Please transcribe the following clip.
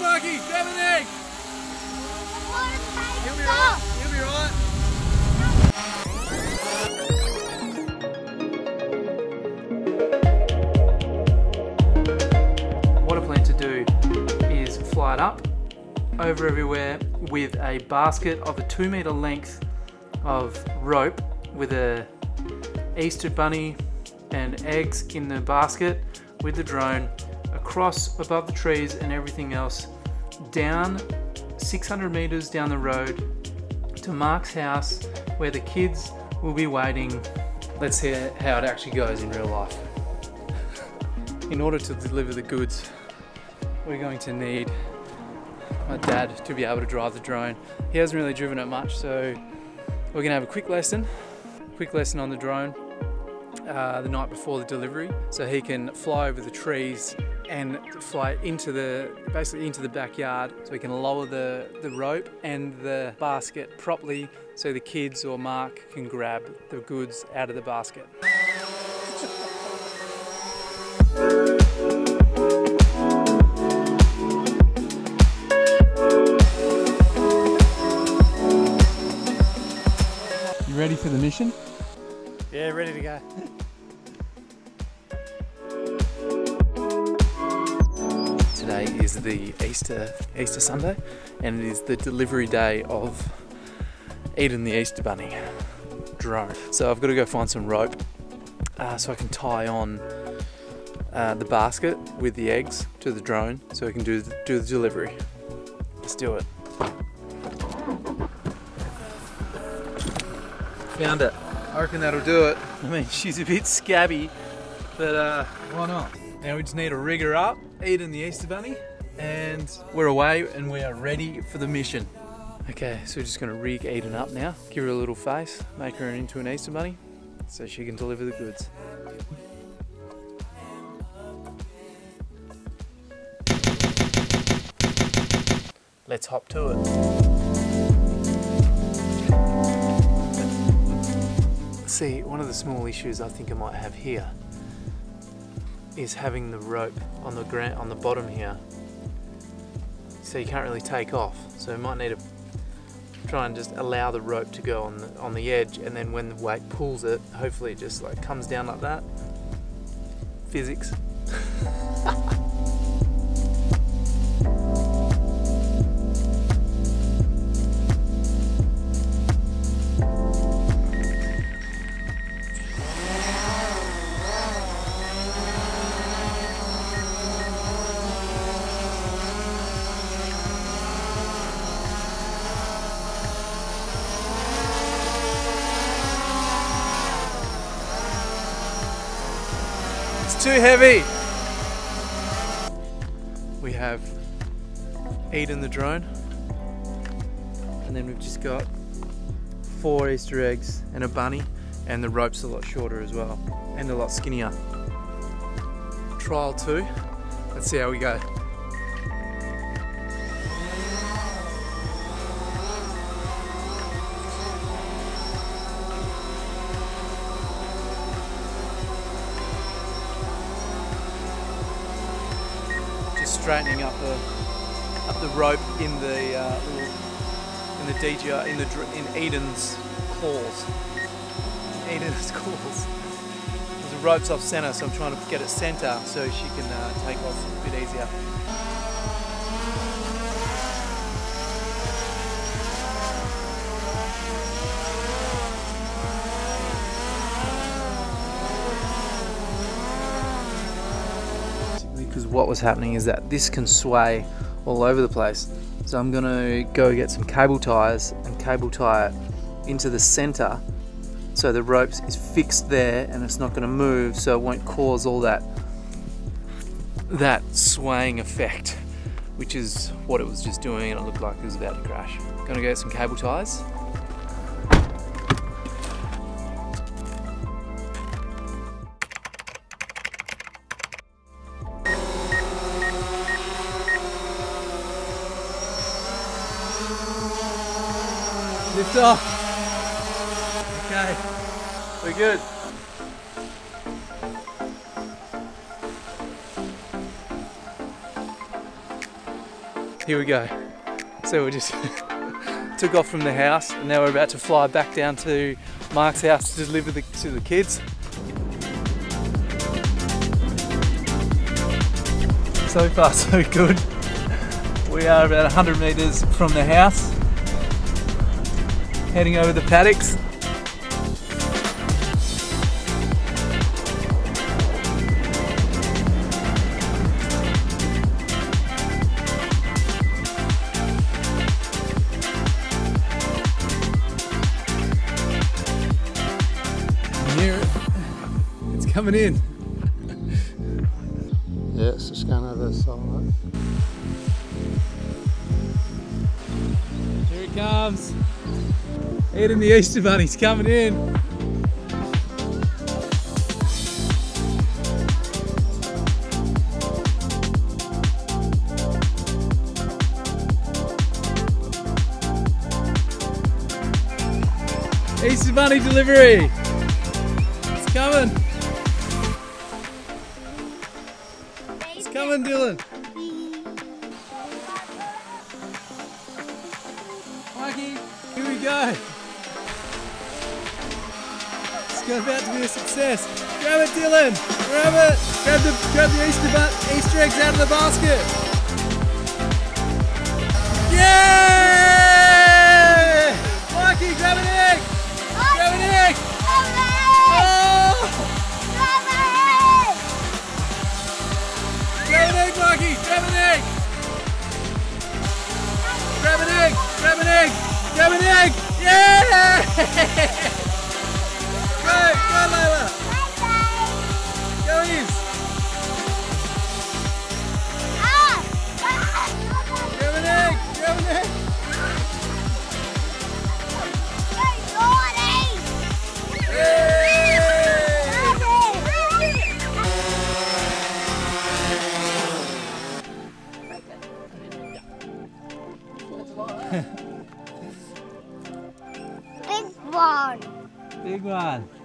Marky. Grab an egg. You'll be right. You'll be right. What I plan to do is fly it up over everywhere with a basket of a two meter length of rope with a Easter bunny and eggs in the basket with the drone across above the trees and everything else down 600 meters down the road to Mark's house where the kids will be waiting. Let's hear how it actually goes in real life. In order to deliver the goods, we're going to need my dad to be able to drive the drone. He hasn't really driven it much, so we're gonna have a quick lesson, quick lesson on the drone uh, the night before the delivery, so he can fly over the trees and fly into the basically into the backyard, so we can lower the the rope and the basket properly, so the kids or Mark can grab the goods out of the basket. You ready for the mission? Yeah, ready to go. Today is the Easter Easter Sunday, and it is the delivery day of Eden the Easter Bunny drone. So I've got to go find some rope uh, so I can tie on uh, the basket with the eggs to the drone, so we can do the, do the delivery. Let's do it. Found it. I reckon that'll do it. I mean, she's a bit scabby, but uh, why not? Now we just need to rig her up, Eden the Easter Bunny, and we're away and we are ready for the mission. Okay, so we're just gonna rig Eden up now, give her a little face, make her into an Easter Bunny, so she can deliver the goods. Let's hop to it. See, one of the small issues I think I might have here is having the rope on the ground on the bottom here. So you can't really take off. So you might need to try and just allow the rope to go on the on the edge and then when the weight pulls it, hopefully it just like comes down like that. Physics. Too heavy. We have Eden the drone, and then we've just got four Easter eggs and a bunny, and the rope's a lot shorter as well, and a lot skinnier. Trial two. Let's see how we go. Straightening up the up the rope in the uh, in the DJI in the in Eden's claws. Eden's claws. The rope's off center, so I'm trying to get it center so she can uh, take off a bit easier. Because what was happening is that this can sway all over the place. So I'm gonna go get some cable ties and cable tie it into the center so the rope is fixed there and it's not gonna move so it won't cause all that that swaying effect which is what it was just doing and it looked like it was about to crash. Gonna get some cable ties. Lift off. Okay, we're good. Here we go. So we just took off from the house and now we're about to fly back down to Mark's house to deliver the, to the kids. So far so good. We are about 100 metres from the house, heading over the paddocks. It's coming in. Yeah, it's just going over the side. Here it comes. Eden the Easter Bunny's coming in. Easter Bunny delivery. It's coming. It's coming, Dylan. Mikey, here we go. It's about to be a success. Grab it, Dylan. Grab it. Grab the grab the Easter but Easter eggs out of the basket. Yeah! Mikey, grab an egg. Grab an egg. Oh! Grab an egg, Mikey. Grab an egg. Grab an egg! Grab an egg! Grab an egg! Yeah! Big one. Big one.